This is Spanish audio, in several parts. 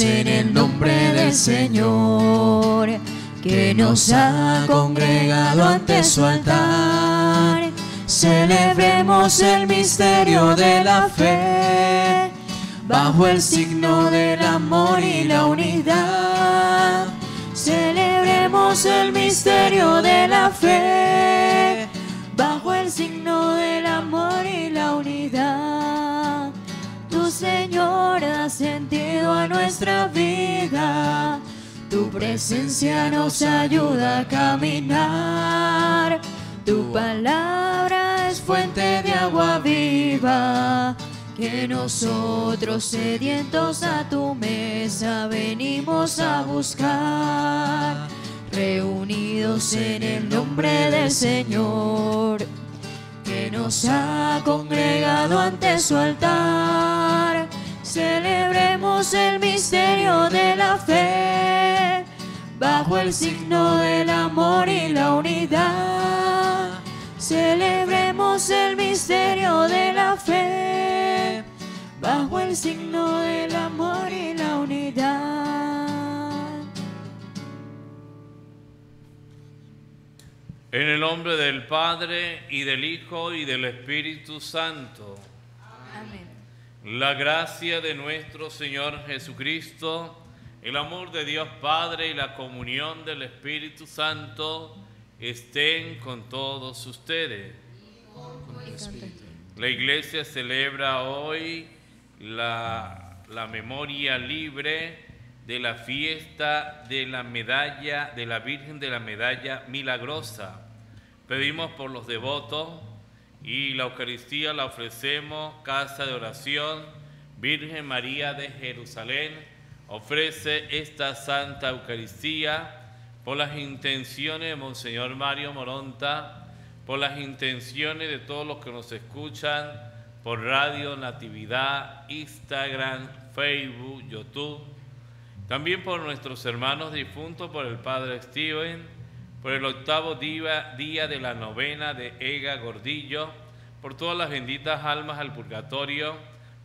En el nombre del Señor, que nos ha congregado ante su altar, celebremos el misterio de la fe, bajo el signo del amor y la unidad. Celebremos el misterio de la fe, Señor ha sentido a nuestra vida. Tu presencia nos ayuda a caminar. Tu palabra es fuente de agua viva. Que nosotros sedientos a tu mesa venimos a buscar. Reunidos en el nombre del Señor ha congregado ante su altar. Celebremos el misterio de la fe, bajo el signo del amor y la unidad. Celebremos el misterio de la fe, bajo el signo del amor y En el nombre del Padre y del Hijo y del Espíritu Santo. Amén. La gracia de nuestro Señor Jesucristo, el amor de Dios Padre y la comunión del Espíritu Santo estén con todos ustedes. La iglesia celebra hoy la, la memoria libre de la fiesta de la medalla, de la Virgen de la Medalla Milagrosa. Pedimos por los devotos y la Eucaristía la ofrecemos, casa de oración, Virgen María de Jerusalén, ofrece esta Santa Eucaristía por las intenciones de Monseñor Mario Moronta, por las intenciones de todos los que nos escuchan por Radio Natividad, Instagram, Facebook, YouTube también por nuestros hermanos difuntos, por el Padre Steven, por el octavo día, de la novena de Ega Gordillo, por todas las benditas almas al purgatorio,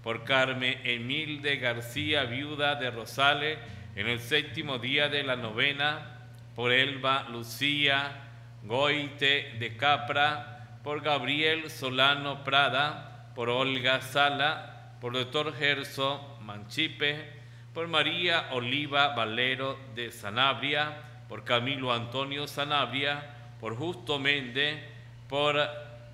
por Carmen Emilde García, viuda de Rosales, en el séptimo día de la novena, por Elba Lucía Goite de Capra, por Gabriel Solano Prada, por Olga Sala, por doctor Gerso Manchipe, por María Oliva Valero de Sanabria, por Camilo Antonio Sanabria, por Justo Méndez, por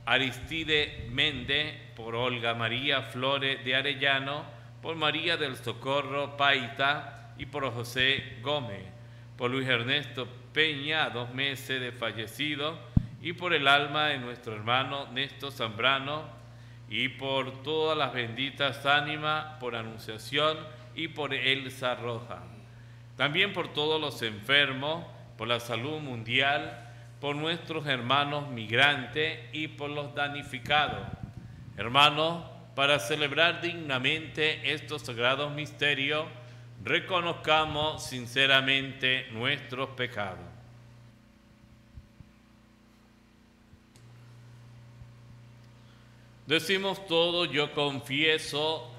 Aristide Méndez, por Olga María Flores de Arellano, por María del Socorro Paita y por José Gómez, por Luis Ernesto Peña, dos meses de fallecido, y por el alma de nuestro hermano Néstor Zambrano, y por todas las benditas ánimas, por anunciación, y por Elsa Roja. También por todos los enfermos, por la salud mundial, por nuestros hermanos migrantes y por los danificados. Hermanos, para celebrar dignamente estos sagrados misterios, reconozcamos sinceramente nuestros pecados. Decimos todo, yo confieso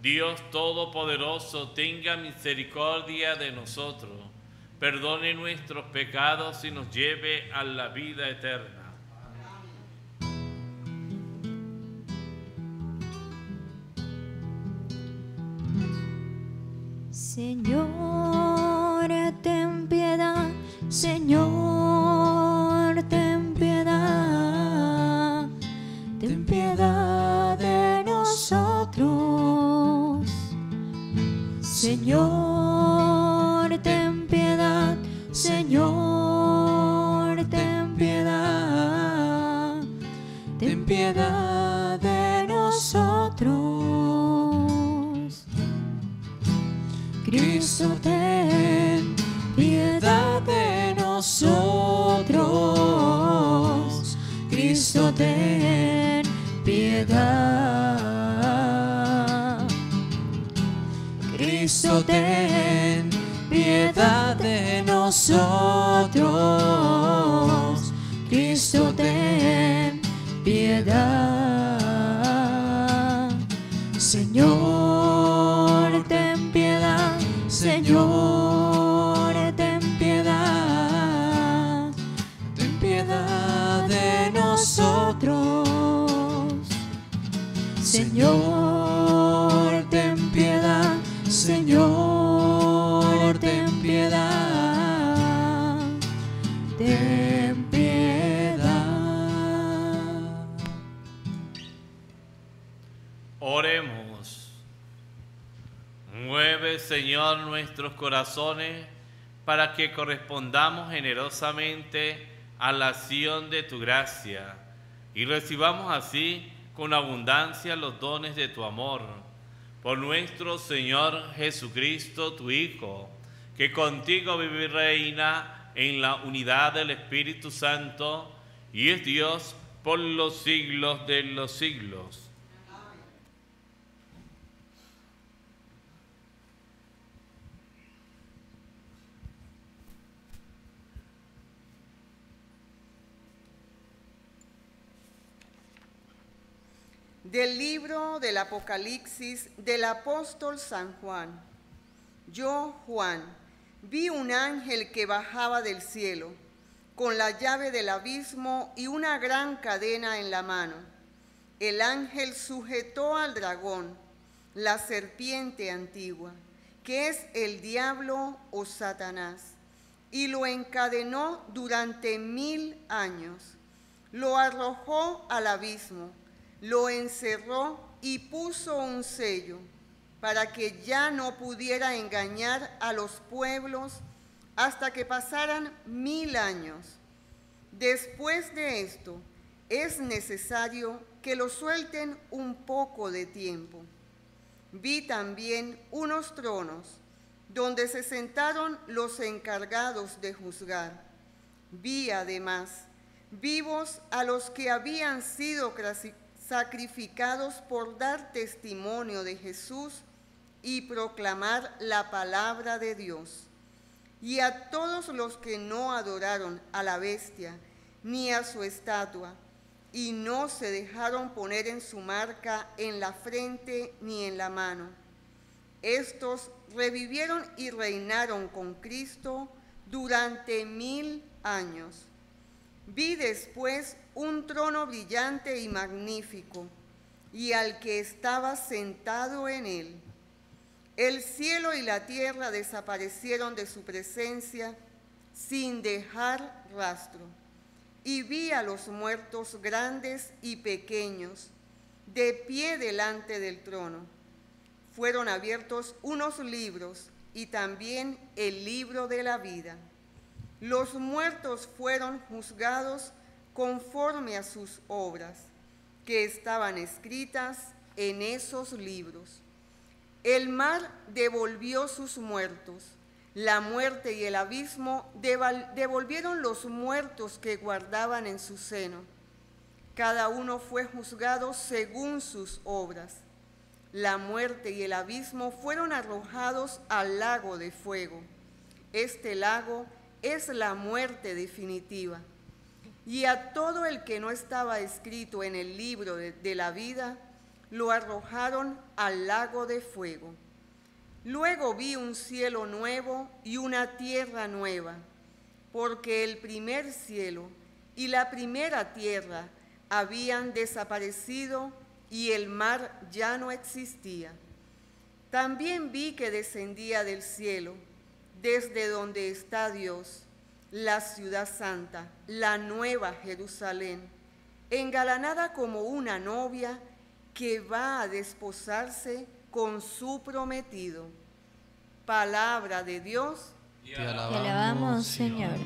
Dios Todopoderoso, tenga misericordia de nosotros, perdone nuestros pecados y nos lleve a la vida eterna. Señor, ten piedad, Señor. Señor, ten piedad, Señor, ten piedad, ten piedad de nosotros. Cristo, ten Cristo, ten piedad de nosotros. Cristo, ten piedad. Señor, ten piedad. Señor, ten piedad. Ten piedad de nosotros. Señor, Señor, nuestros corazones para que correspondamos generosamente a la acción de tu gracia y recibamos así con abundancia los dones de tu amor. Por nuestro Señor Jesucristo, tu Hijo, que contigo vive y reina en la unidad del Espíritu Santo y es Dios por los siglos de los siglos. Del libro del Apocalipsis del apóstol San Juan. Yo, Juan, vi un ángel que bajaba del cielo, con la llave del abismo y una gran cadena en la mano. El ángel sujetó al dragón, la serpiente antigua, que es el diablo o Satanás, y lo encadenó durante mil años. Lo arrojó al abismo lo encerró y puso un sello para que ya no pudiera engañar a los pueblos hasta que pasaran mil años. Después de esto, es necesario que lo suelten un poco de tiempo. Vi también unos tronos donde se sentaron los encargados de juzgar. Vi además vivos a los que habían sido sacrificados por dar testimonio de Jesús y proclamar la palabra de Dios. Y a todos los que no adoraron a la bestia ni a su estatua, y no se dejaron poner en su marca en la frente ni en la mano. Estos revivieron y reinaron con Cristo durante mil años. Vi después un trono brillante y magnífico, y al que estaba sentado en él. El cielo y la tierra desaparecieron de su presencia sin dejar rastro. Y vi a los muertos grandes y pequeños, de pie delante del trono. Fueron abiertos unos libros y también el libro de la vida. Los muertos fueron juzgados conforme a sus obras, que estaban escritas en esos libros. El mar devolvió sus muertos, la muerte y el abismo devolvieron los muertos que guardaban en su seno. Cada uno fue juzgado según sus obras. La muerte y el abismo fueron arrojados al lago de fuego. Este lago es la muerte definitiva y a todo el que no estaba escrito en el libro de, la vida, lo arrojaron al lago de fuego. Luego vi un cielo nuevo y una tierra nueva, porque el primer cielo y la primera tierra habían desaparecido y el mar ya no existía. También vi que descendía del cielo, desde donde está Dios, la ciudad santa, la nueva Jerusalén, engalanada como una novia que va a desposarse con su prometido. Palabra de Dios. Te Te alabamos, Señor.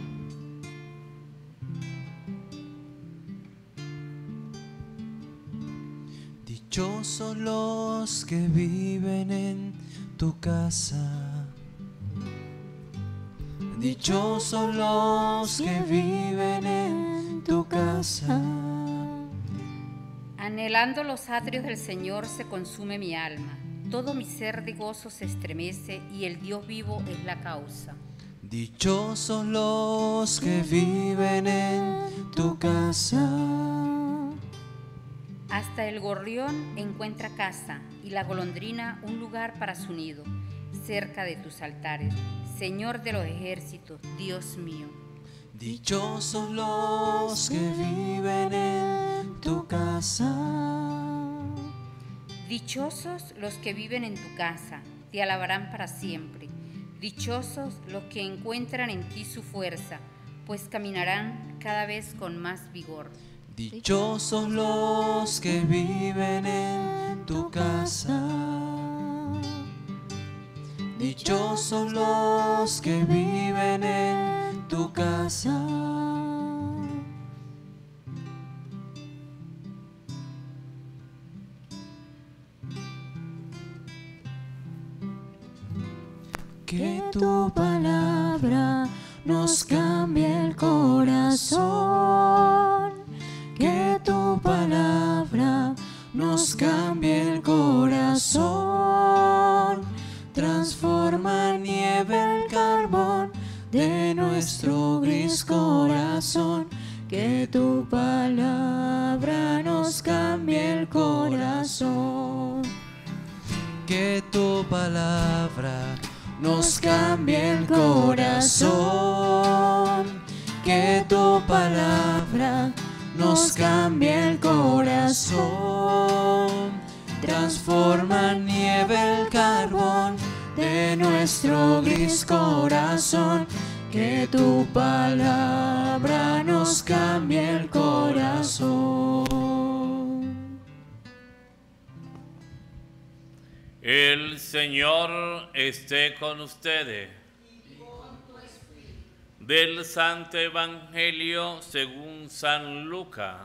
Dichosos los que viven en tu casa. Dichosos los que viven en tu casa. Anhelando los atrios del Señor se consume mi alma. Todo mi ser de gozo se estremece y el Dios vivo es la causa. Dichosos los que viven en tu casa. Hasta el gorrión encuentra casa y la golondrina un lugar para su nido, cerca de tus altares, Señor de los ejércitos, Dios mío. Dichosos los que viven en tu casa. Dichosos los que viven en tu casa, te alabarán para siempre. Dichosos los que encuentran en ti su fuerza, pues caminarán cada vez con más vigor. Dichosos los que viven en tu casa. Dichosos los que viven en tu casa. Palabra nos cambie el corazón. El Señor esté con ustedes. Del Santo Evangelio según San Lucas.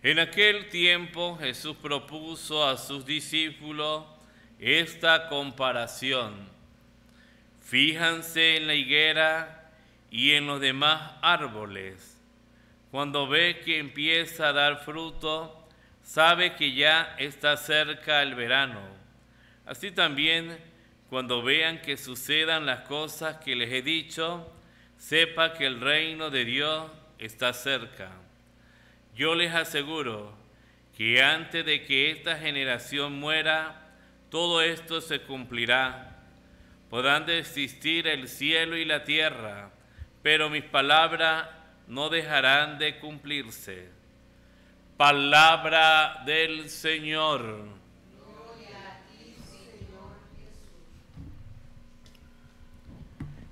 En aquel tiempo Jesús propuso a sus discípulos esta comparación. Fíjanse en la higuera y en los demás árboles. Cuando ve que empieza a dar fruto, sabe que ya está cerca el verano. Así también, cuando vean que sucedan las cosas que les he dicho, sepa que el reino de Dios está cerca. Yo les aseguro que antes de que esta generación muera, todo esto se cumplirá. Podrán desistir el cielo y la tierra, pero mis palabras no dejarán de cumplirse. Palabra del Señor.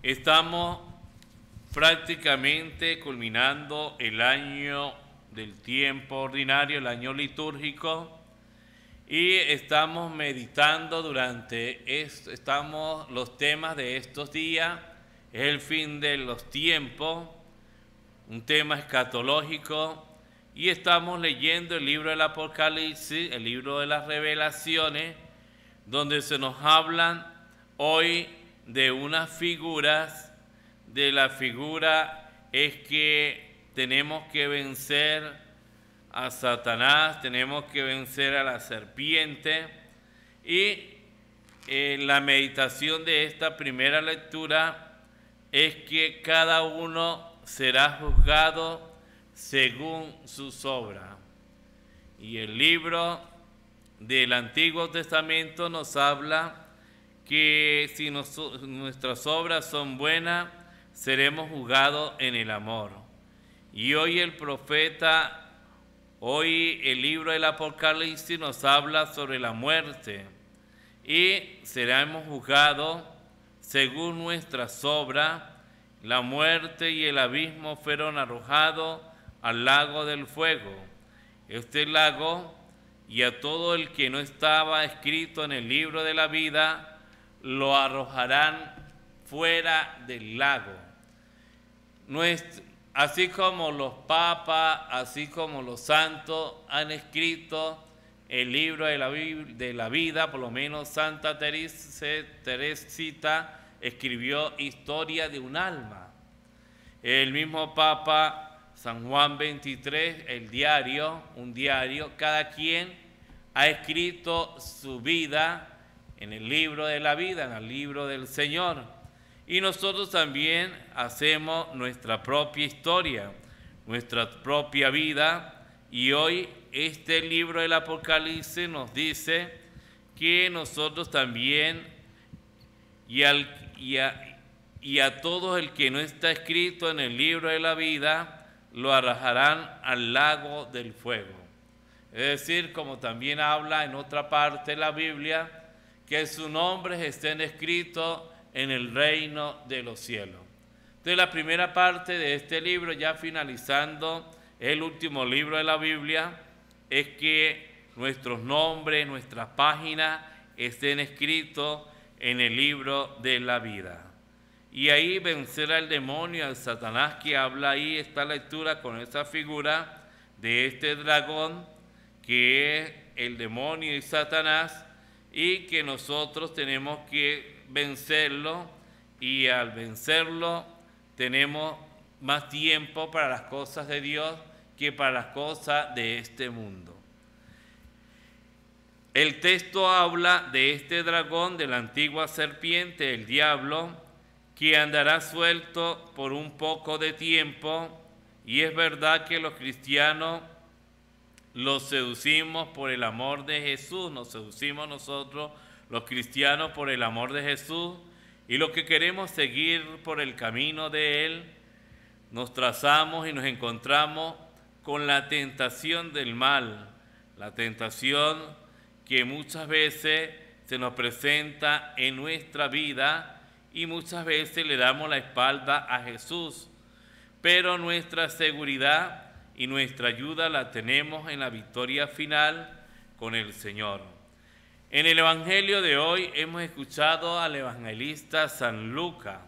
Estamos prácticamente culminando el año del tiempo ordinario, el año litúrgico, y estamos meditando durante esto, estamos los temas de estos días, es el fin de los tiempos, un tema escatológico, y estamos leyendo el libro del Apocalipsis, el libro de las revelaciones, donde se nos hablan hoy de unas figuras, de la figura es que tenemos que vencer a Satanás, tenemos que vencer a la serpiente y eh, la meditación de esta primera lectura es que cada uno será juzgado según sus obras. Y el libro del Antiguo Testamento nos habla que si nuestras obras son buenas, seremos juzgados en el amor. Y hoy el profeta Hoy el libro del Apocalipsis nos habla sobre la muerte y seremos juzgados según nuestras obras. La muerte y el abismo fueron arrojados al lago del fuego. Este lago y a todo el que no estaba escrito en el libro de la vida lo arrojarán fuera del lago. Así como los papas, así como los santos han escrito el libro de la, vida, por lo menos Santa Teresita escribió Historia de un alma. El mismo Papa San Juan 23, el diario, un diario, cada quien ha escrito su vida en el libro de la vida, en el libro del Señor. Y nosotros también hacemos nuestra propia historia, nuestra propia vida. Y hoy este libro del Apocalipsis nos dice que nosotros también y, a, y todo el que no está escrito en el libro de la vida, lo arrojarán al lago del fuego. Es decir, como también habla en otra parte de la Biblia, que sus nombres estén escritos en el reino de los cielos. Entonces la primera parte de este libro, ya finalizando el último libro de la Biblia, es que nuestros nombres, nuestras páginas estén escritos en el libro de la vida. Y ahí vencer al demonio, al Satanás que habla ahí, esta lectura con esa figura de este dragón que es el demonio y Satanás y que nosotros tenemos que vencerlo y al vencerlo tenemos más tiempo para las cosas de Dios que para las cosas de este mundo. El texto habla de este dragón, de la antigua serpiente, el diablo, que andará suelto por un poco de tiempo, y es verdad que los cristianos los seducimos por el amor de Jesús, nos seducimos nosotros, los cristianos, por el amor de Jesús, y los que queremos seguir por el camino de Él, nos trazamos y nos encontramos con la tentación del mal, la tentación que muchas veces se nos presenta en nuestra vida y muchas veces le damos la espalda a Jesús. Pero nuestra seguridad y nuestra ayuda la tenemos en la victoria final con el Señor. En el Evangelio de hoy hemos escuchado al evangelista San Lucas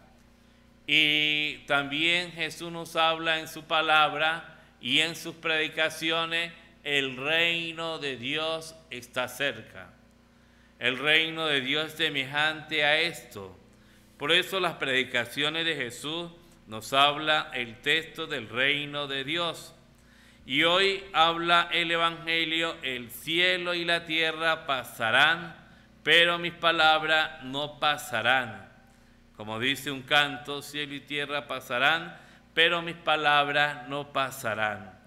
y también Jesús nos habla en su palabra y en sus predicaciones, el reino de Dios está cerca. El reino de Dios es semejante a esto. Por eso las predicaciones de Jesús nos habla el texto del reino de Dios. Y hoy habla el Evangelio, el cielo y la tierra pasarán, pero mis palabras no pasarán. Como dice un canto, cielo y tierra pasarán, pero mis palabras no pasarán.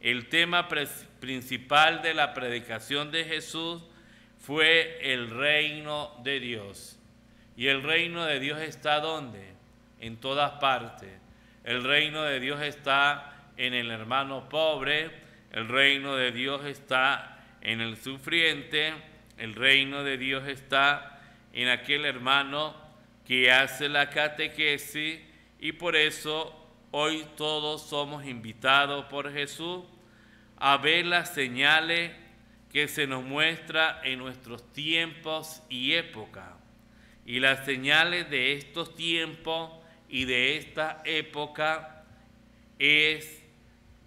El tema principal de la predicación de Jesús fue el reino de Dios. ¿Y el reino de Dios está dónde? En todas partes. El reino de Dios está en el hermano pobre, el reino de Dios está en el sufriente, el reino de Dios está en aquel hermano que hace la catequesis y por eso hoy todos somos invitados por Jesús a ver las señales que se nos muestra en nuestros tiempos y época. Y las señales de estos tiempos y de esta época es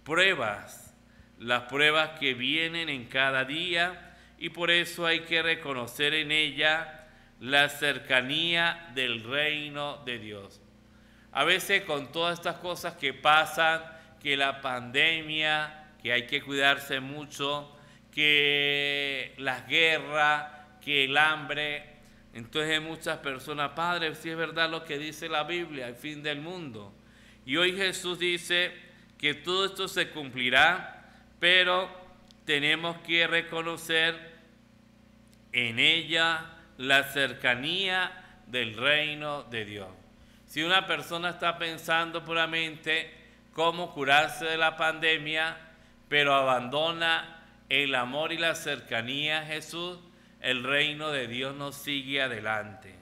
pruebas, las pruebas que vienen en cada día y por eso hay que reconocer en ella la cercanía del reino de Dios. A veces con todas estas cosas que pasan, que la pandemia, que hay que cuidarse mucho, que las guerras, que el hambre, entonces hay muchas personas, Padre, si es verdad lo que dice la Biblia, el fin del mundo. Y hoy Jesús dice, que todo esto se cumplirá, pero tenemos que reconocer en ella la cercanía del reino de Dios. Si una persona está pensando puramente cómo curarse de la pandemia, pero abandona el amor y la cercanía a Jesús, el reino de Dios no sigue adelante.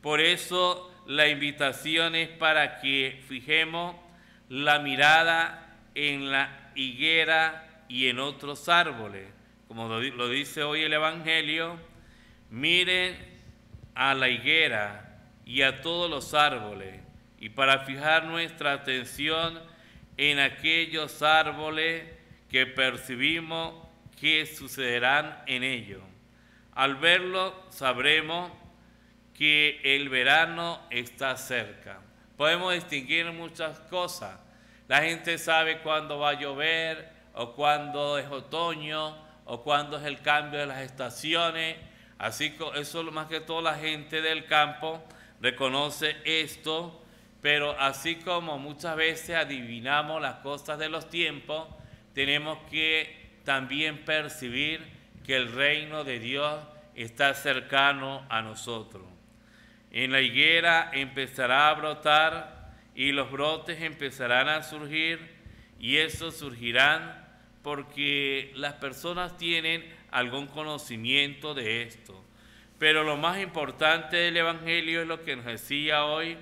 Por eso la invitación es para que fijemos la mirada en la higuera y en otros árboles. Como lo dice hoy el Evangelio, miren a la higuera y a todos los árboles. Y para fijar nuestra atención en aquellos árboles que percibimos que sucederán en ellos. Al verlo sabremos que el verano está cerca. Podemos distinguir muchas cosas. La gente sabe cuándo va a llover o cuándo es otoño o cuándo es el cambio de las estaciones. Así que eso más que todo la gente del campo reconoce esto, pero así como muchas veces adivinamos las cosas de los tiempos, tenemos que también percibir que el reino de Dios está cercano a nosotros. En la higuera empezará a brotar y los brotes empezarán a surgir y esos surgirán porque las personas tienen algún conocimiento de esto. Pero lo más importante del Evangelio es lo que nos decía hoy,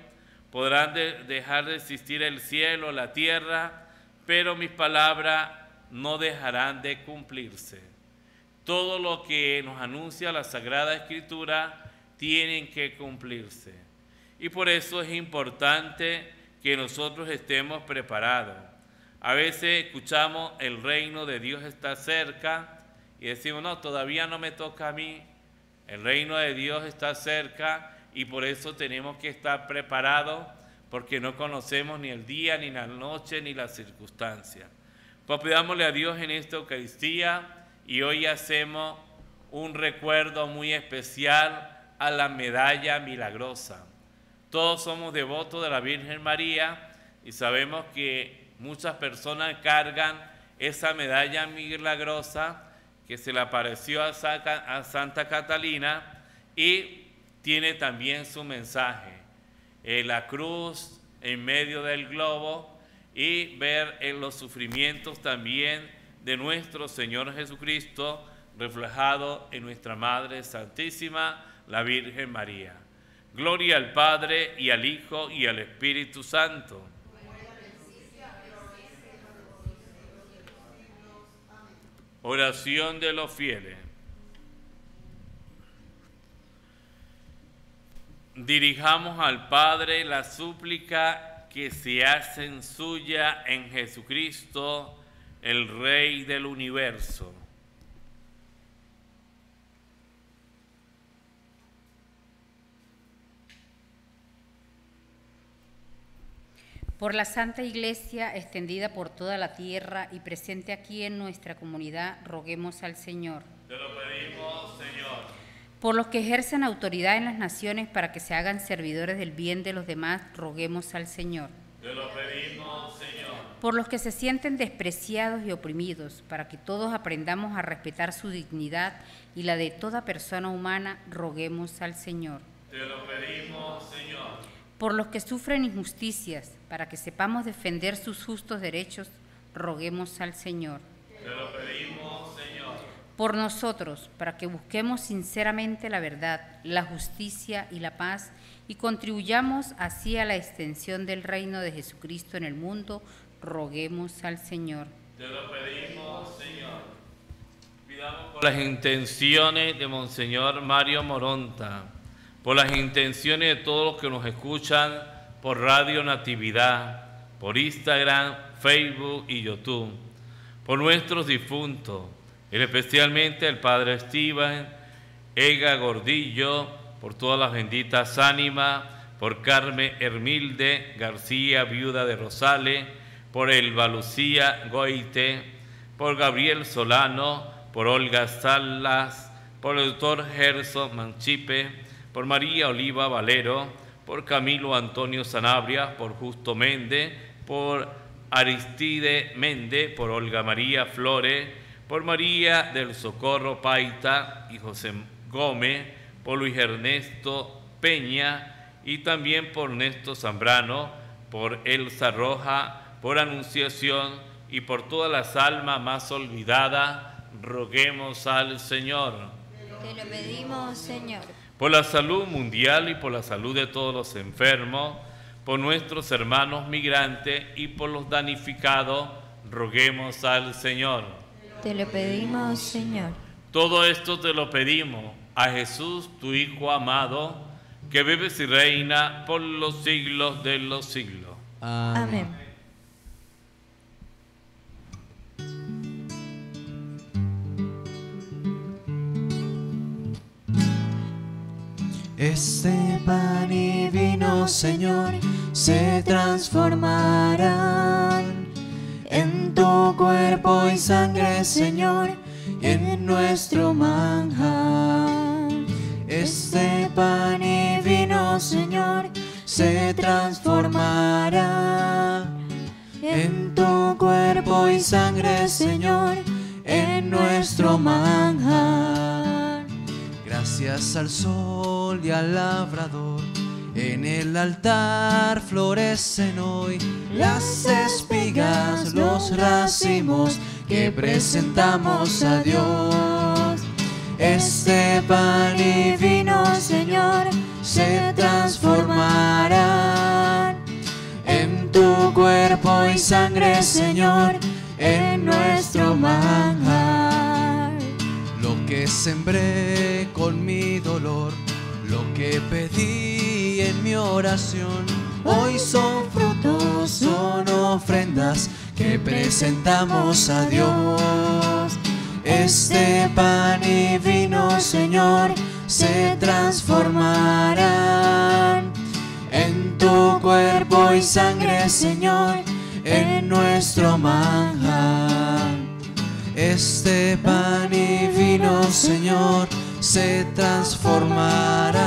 podrán dejar de existir el cielo, la tierra, pero mis palabras no dejarán de cumplirse. Todo lo que nos anuncia la Sagrada Escritura tienen que cumplirse. Y por eso es importante que nosotros estemos preparados. A veces escuchamos el reino de Dios está cerca y decimos, no, todavía no me toca a mí. El reino de Dios está cerca y por eso tenemos que estar preparados porque no conocemos ni el día, ni la noche, ni las circunstancias. Pues pidámosle a Dios en esta Eucaristía y hoy hacemos un recuerdo muy especial a la medalla milagrosa. Todos somos devotos de la Virgen María y sabemos que muchas personas cargan esa medalla milagrosa que se le apareció a Santa Catalina y tiene también su mensaje. Eh, la cruz en medio del globo y ver en los sufrimientos también de nuestro Señor Jesucristo reflejado en nuestra Madre Santísima la Virgen María. Gloria al Padre y al Hijo y al Espíritu Santo. Oración de los fieles. Dirijamos al Padre la súplica que se hace suya en Jesucristo, el Rey del universo. Por la Santa Iglesia extendida por toda la tierra y presente aquí en nuestra comunidad, roguemos al Señor. Te lo pedimos, Señor. Por los que ejercen autoridad en las naciones para que se hagan servidores del bien de los demás, roguemos al Señor. Te lo pedimos, Señor. Por los que se sienten despreciados y oprimidos, para que todos aprendamos a respetar su dignidad y la de toda persona humana, roguemos al Señor. Te lo pedimos, Señor. Por los que sufren injusticias, para que sepamos defender sus justos derechos, roguemos al Señor. Te lo pedimos, Señor. Por nosotros, para que busquemos sinceramente la verdad, la justicia y la paz y contribuyamos así a la extensión del reino de Jesucristo en el mundo, roguemos al Señor. Te lo pedimos, Señor. Pidamos por las intenciones de Monseñor Mario Moronta, por las intenciones de todos los que nos escuchan por Radio Natividad, por Instagram, Facebook y YouTube, por nuestros difuntos, especialmente el Padre Esteban, Ega Gordillo, por todas las benditas ánimas, por Carmen Hermilde García, viuda de Rosales, por Elba Lucía Goite, por Gabriel Solano, por Olga Salas, por el doctor Gerson Manchipe, por María Oliva Valero, por Camilo Antonio Sanabria, por Justo Méndez, por Aristide Méndez, por Olga María Flores, por María del Socorro Paita y José Gómez, por Luis Ernesto Peña y también por Néstor Zambrano, por Elsa Roja, por Anunciación, y por todas las almas más olvidadas, roguemos al Señor. Te lo pedimos, Señor. Por la salud mundial y por la salud de todos los enfermos, por nuestros hermanos migrantes y por los danificados, roguemos al Señor. Te lo pedimos, Señor. Todo esto te lo pedimos a Jesús, tu Hijo amado, que vives y reina por los siglos de los siglos. Amén. Este pan y vino, Señor, se transformarán en tu cuerpo y sangre, Señor, en nuestro manjar. Este pan y vino, Señor, se transformará en tu cuerpo y sangre, Señor, en nuestro manjar. Gracias al sol y al labrador, en el altar florecen hoy las espigas, los racimos que presentamos a Dios. Este pan y vino, Señor, se transformarán en tu cuerpo y sangre, Señor, en nuestro manjar. Lo que sembré con mi dolor, lo que pedí en mi oración, hoy son frutos, son ofrendas que presentamos a Dios. Este pan y vino, Señor, se transformarán en tu cuerpo y sangre, Señor, en nuestro manjar. Este pan y vino, Señor, se transformará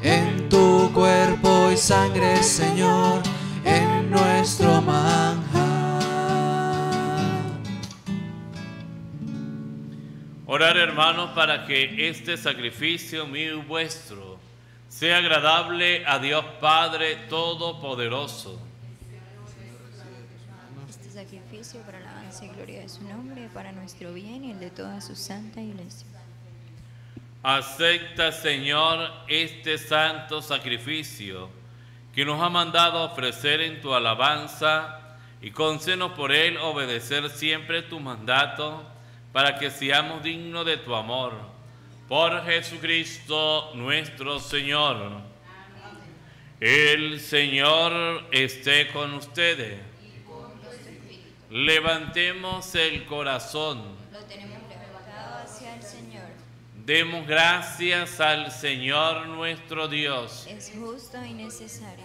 en tu cuerpo y sangre, Señor, en nuestro manjar. Orar, hermanos, para que este sacrificio mío y vuestro sea agradable a Dios Padre Todopoderoso. Este sacrificio para la alabanza y gloria de su nombre, para nuestro bien y el de toda su santa iglesia. Acepta, Señor, este santo sacrificio que nos ha mandado ofrecer en tu alabanza y concédenos por él obedecer siempre tu mandato para que seamos dignos de tu amor. Por Jesucristo nuestro Señor. El Señor esté con ustedes. Levantemos el corazón. Lo tenemos levantado hacia el Señor. Demos gracias al Señor nuestro Dios. Es justo y necesario.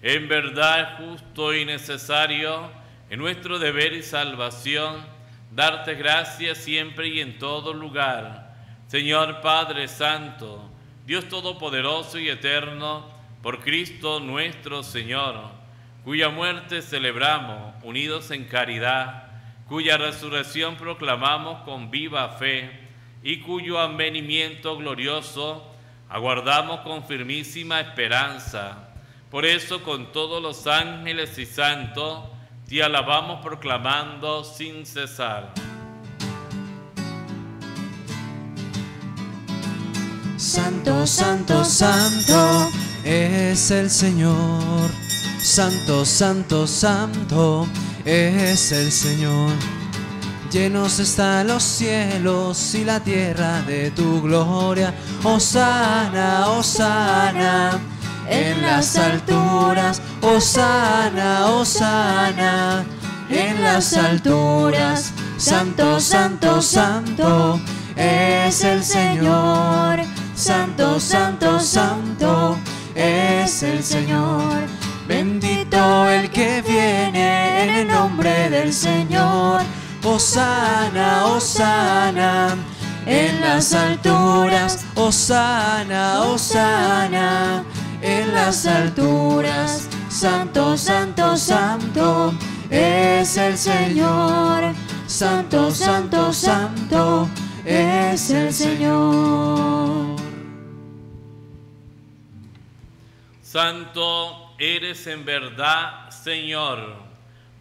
En verdad es justo y necesario, en nuestro deber y salvación, darte gracias siempre y en todo lugar. Señor Padre Santo, Dios Todopoderoso y Eterno, por Cristo nuestro Señor, cuya muerte celebramos unidos en caridad, cuya resurrección proclamamos con viva fe y cuyo advenimiento glorioso aguardamos con firmísima esperanza. Por eso con todos los ángeles y santos, te alabamos proclamando sin cesar. Santo, santo, santo es el Señor. Santo, santo, santo es el Señor. Llenos están los cielos y la tierra de tu gloria. Osana, Osana en las alturas. Osana, Osana en las alturas. Santo, santo, santo es el Señor. Santo, santo, santo es el Señor. Bendito el que viene en el nombre del Señor. Osana, Osana en las alturas. Osana, Osana en las alturas. Santo, santo, santo es el Señor. Santo, santo, santo es el Señor. Santo eres en verdad, Señor,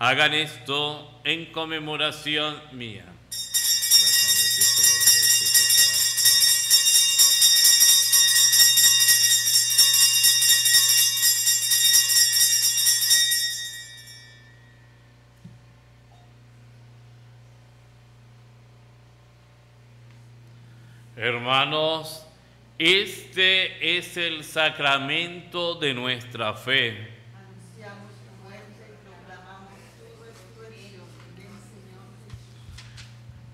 Hagan esto en conmemoración mía. Hermanos, este es el sacramento de nuestra fe.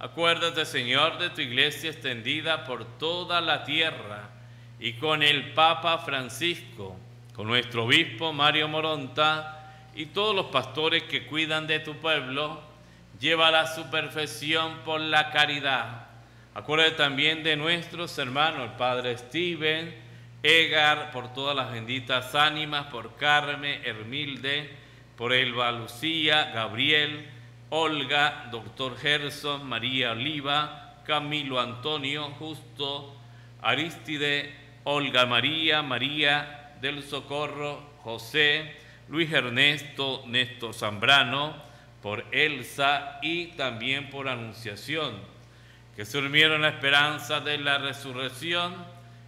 Acuérdate, Señor, de tu iglesia extendida por toda la tierra y con el Papa Francisco, con nuestro obispo Mario Moronta y todos los pastores que cuidan de tu pueblo, llévala a su por la caridad. Acuérdate también de nuestros hermanos, el Padre Steven, Egar, por todas las benditas ánimas, por Carmen, Hermilde, por Elba Lucía, Gabriel, Olga, doctor Gerson, María Oliva, Camilo Antonio, Justo, Aristide, Olga María, María del Socorro, José, Luis Ernesto, Néstor Zambrano, por Elsa y también por Anunciación, que se durmieron la esperanza de la resurrección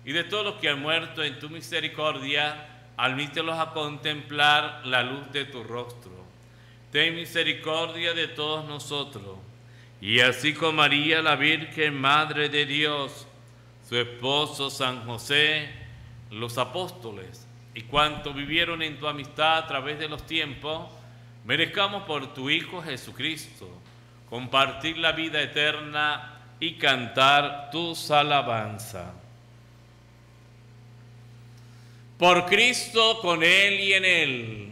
y de todos los que han muerto en tu misericordia, admítelos a contemplar la luz de tu rostro ten misericordia de todos nosotros. Y así con María, la Virgen, Madre de Dios, su esposo San José, los apóstoles y cuantos vivieron en tu amistad a través de los tiempos, merezcamos por tu Hijo Jesucristo compartir la vida eterna y cantar tus alabanzas. Por Cristo, con Él y en Él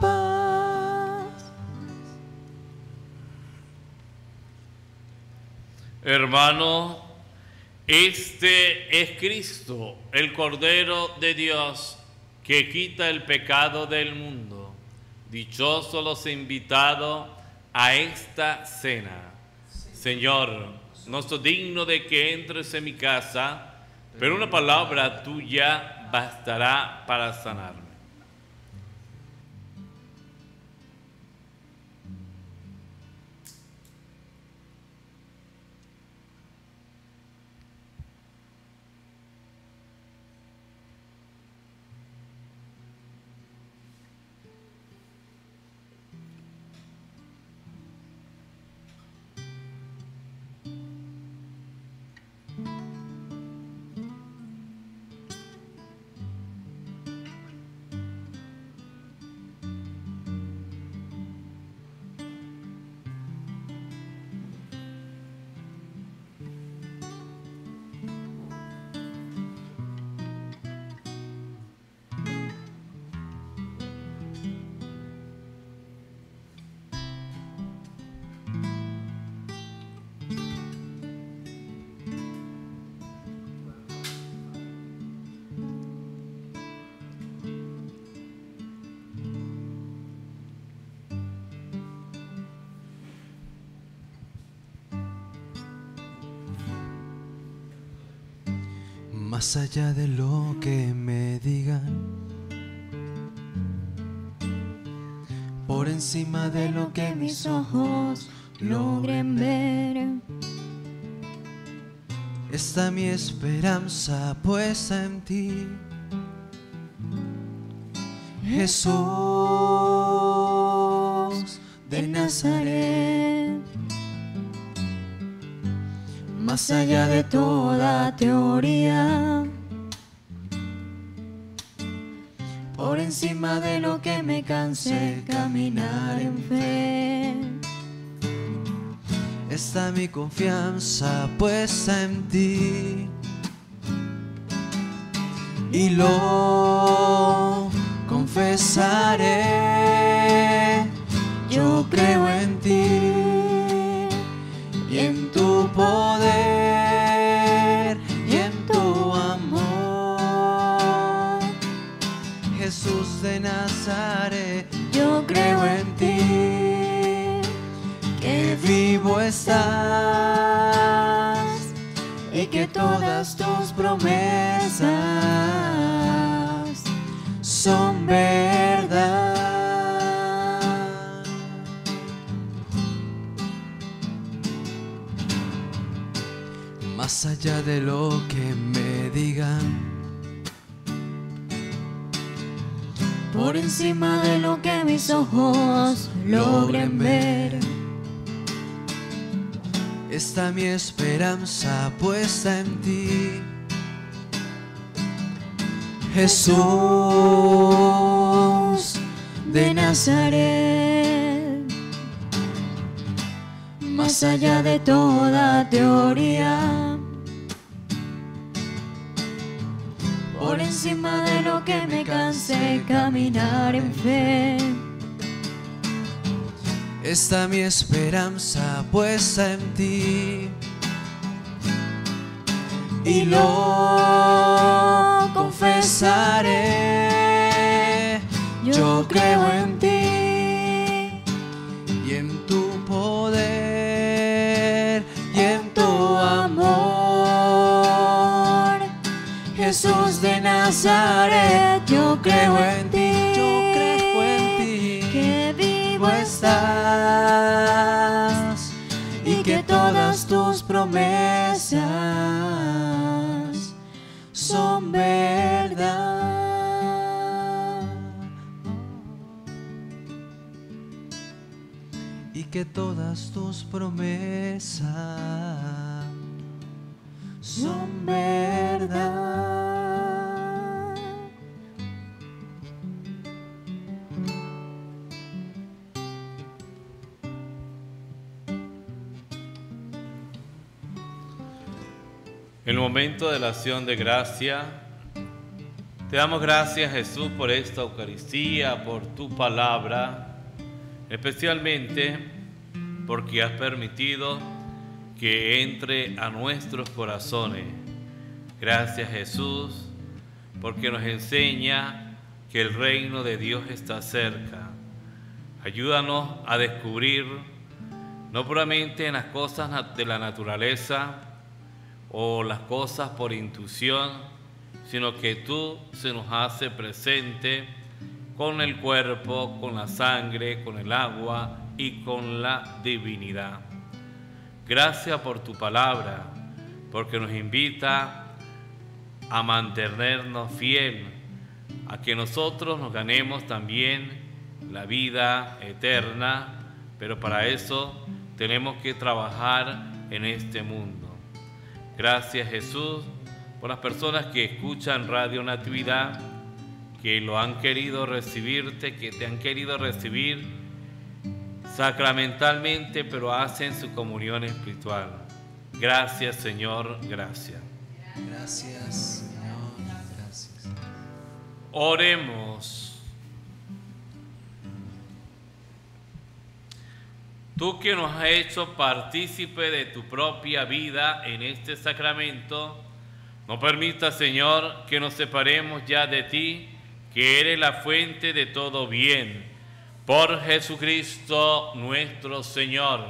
Hermano, este es Cristo, el Cordero de Dios, que quita el pecado del mundo. Dichosos los invitados a esta cena. Señor, no soy digno de que entres en mi casa, pero una palabra tuya bastará para sanarme. Más allá de lo que me digan, por encima de lo que mis ojos logren ver. Está mi esperanza puesta en ti, Jesús de Nazaret. Más allá de toda teoría, por encima de lo que me canse caminar en fe. Está mi confianza puesta en ti y lo confesaré. Yo creo en ti y en tu poder Yo creo en ti, que vivo estás y que todas tus promesas son verdad. más allá de lo que me digan, por encima de lo que mis ojos logren ver. Está mi esperanza puesta en ti, Jesús de Nazaret. Más allá de toda teoría Por encima de lo que me canse caminar en fe. Está mi esperanza puesta en ti. Y lo confesaré. Yo creo en ti Nazaret, yo creo en ti. Yo creo en ti. Que vivo estás y que todas tus promesas son verdad. Y que todas tus promesas son verdad. En el momento de la acción de gracia, te damos gracias Jesús por esta Eucaristía, por tu palabra, especialmente porque has permitido que entre a nuestros corazones. Gracias Jesús, porque nos enseña que el reino de Dios está cerca. Ayúdanos a descubrir, no puramente en las cosas de la naturaleza, o las cosas por intuición, sino que tú se nos hace presente con el cuerpo, con la sangre, con el agua y con la divinidad. Gracias por tu palabra, porque nos invita a mantenernos fiel, a que nosotros nos ganemos también la vida eterna, pero para eso tenemos que trabajar en este mundo. Gracias Jesús por las personas que escuchan Radio Natividad, que lo han querido recibirte, que te han querido recibir sacramentalmente, pero hacen su comunión espiritual. Gracias Señor, gracias. Gracias, Señor. Gracias. Oremos. Tú que nos has hecho partícipe de tu propia vida en este sacramento, no permita, Señor, que nos separemos ya de ti, que eres la fuente de todo bien. Por Jesucristo nuestro Señor.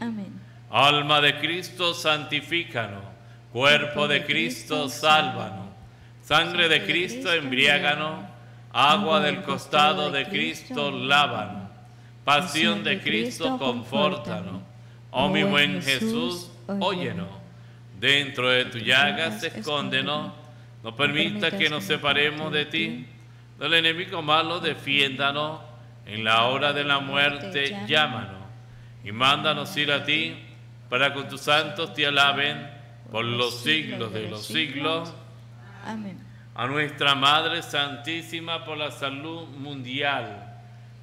Amén. Alma de Cristo, santifícanos. Cuerpo de Cristo, sálvanos. Sangre de Cristo, embriáganos. Agua del costado de Cristo, lávanos. Pasión de Cristo, confórtanos. Oh mi buen Jesús, óyenos. Dentro de tu llagas, escóndenos. No permita que nos separemos de ti. Del enemigo malo, defiéndanos. En la hora de la muerte, llámanos. Y mándanos ir a ti, para que tus santos te alaben por los siglos de los siglos. Amén. A nuestra Madre Santísima por la salud mundial.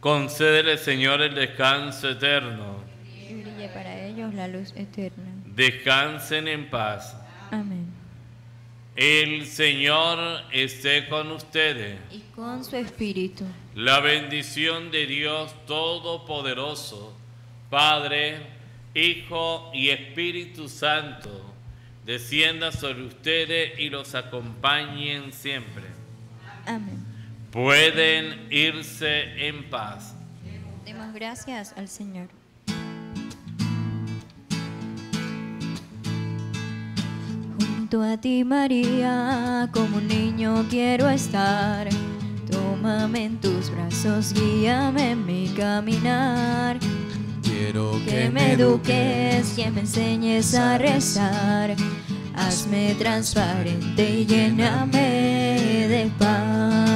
Concédele, Señor, el descanso eterno. Y brille para ellos la luz eterna. Descansen en paz. Amén. El Señor esté con ustedes. Y con su espíritu. La bendición de Dios Todopoderoso, Padre, Hijo y Espíritu Santo, descienda sobre ustedes y los acompañen siempre. Amén. Pueden irse en paz. Demos gracias al Señor. Junto a ti, María, como un niño quiero estar. Tómame en tus brazos, guíame en mi caminar. quiero que me eduques, que me enseñes a rezar. Hazme transparente y lléname de paz.